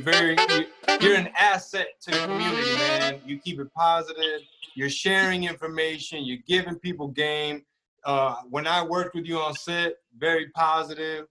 very you're an asset to the community, man. You keep it positive. You're sharing information. You're giving people game. Uh, when I worked with you on set, very positive.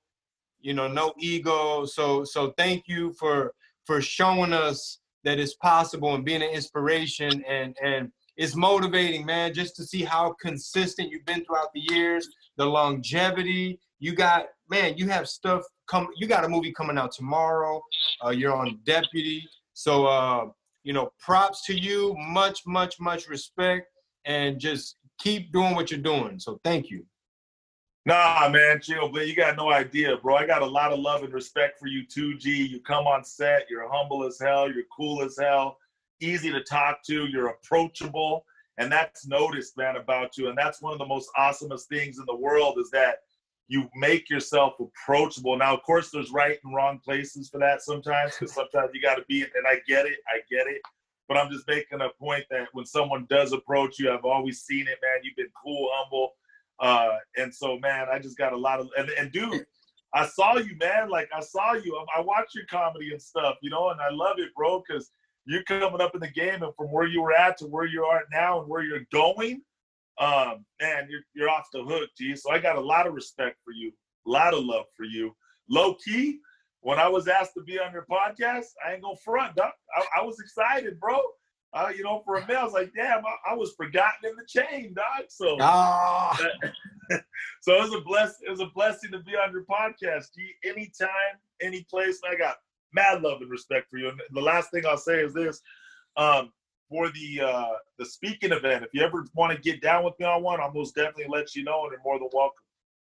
You know, no ego. So so thank you for for showing us that it's possible and being an inspiration and and it's motivating, man, just to see how consistent you've been throughout the years, the longevity. You got, man, you have stuff come. You got a movie coming out tomorrow. Uh, you're on Deputy. So, uh, you know, props to you. Much, much, much respect, and just keep doing what you're doing. So, thank you. Nah, man, chill, but you got no idea, bro. I got a lot of love and respect for you too, G. You come on set, you're humble as hell, you're cool as hell, easy to talk to, you're approachable, and that's noticed, man, about you. And that's one of the most awesomest things in the world is that you make yourself approachable. Now, of course, there's right and wrong places for that sometimes, because sometimes you got to be, and I get it, I get it. But I'm just making a point that when someone does approach you, I've always seen it, man. You've been cool, humble, uh, and so, man, I just got a lot of, and, and dude, I saw you, man. Like I saw you. I, I watch your comedy and stuff, you know, and I love it, bro, because you're coming up in the game, and from where you were at to where you are now and where you're going, um, man, you're you're off the hook, G. So I got a lot of respect for you, a lot of love for you. Low key, when I was asked to be on your podcast, I ain't gonna front, doc. I, I was excited, bro. Uh, you know, for a minute, I was like, damn, I, I was forgotten in the chain, dog. So, oh. so it was a bless. It was a blessing to be on your podcast. G. Anytime, any place. I got mad love and respect for you. And the last thing I'll say is this: um, for the uh, the speaking event, if you ever want to get down with me on one, I'll most definitely let you know, and you're more than welcome.